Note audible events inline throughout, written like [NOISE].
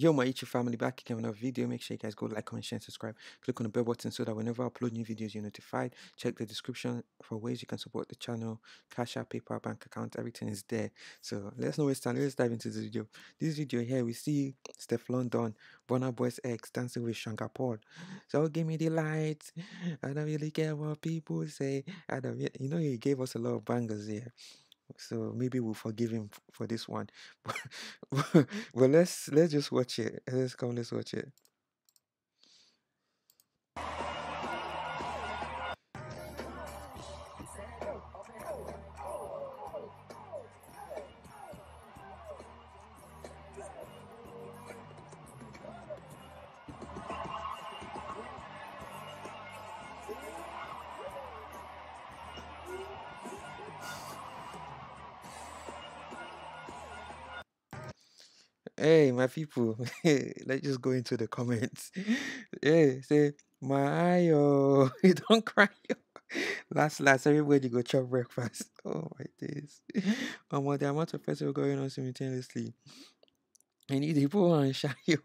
Yo, my YouTube family, back again with another video. Make sure you guys go like, comment, share, and subscribe. Click on the bell button so that whenever I upload new videos, you're notified. Check the description for ways you can support the channel. Cash App, PayPal, bank account, everything is there. So let's not waste time. Let's dive into this video. This video here, we see Stefflon Don, Burna Boy's ex, dancing with Sean Paul. So give me the lights. I don't really care what people say. I don't, you know, he gave us a lot of bangers here so maybe we'll forgive him for this one. [LAUGHS] But let's let's just watch it. Let's come let's watch it Hey, my people, [LAUGHS] let's just go into the comments. [LAUGHS] Hey, say, my ayo, [LAUGHS] you don't cry. yo." Last, last, everybody go chop breakfast. Oh my days. Um, the amount of festival going on simultaneously. And he put on Shayo.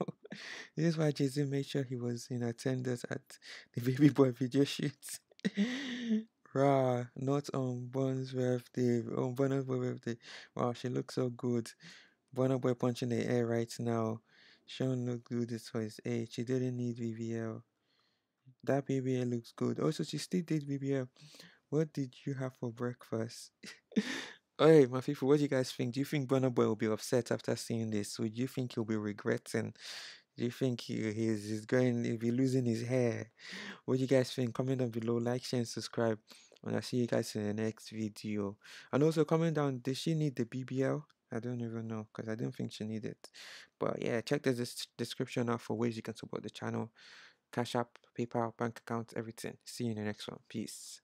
This is why Jay-Z made sure he was in attendance at the baby boy video shoot. Rah, not on Bon's birthday, on Bonner's birthday. Wow, she looks so good. Burna Boy punching the air right now. Sean looked good this for his age. She didn't need BBL. That BBL looks good. Also, she still did BBL. What did you have for breakfast? [LAUGHS] Hey, my people, what do you guys think? Do you think Burna Boy will be upset after seeing this? Do you think he'll be regretting? Do you think he, he's going to be losing his hair? What do you guys think? Comment down below, like, share, and subscribe. And I'll see you guys in the next video. And also comment down, did she need the BBL? I don't even know because I don't think she needed it. But yeah, check the des- description out for ways you can support the channel. Cash App, PayPal, bank account, everything. See you in the next one. Peace.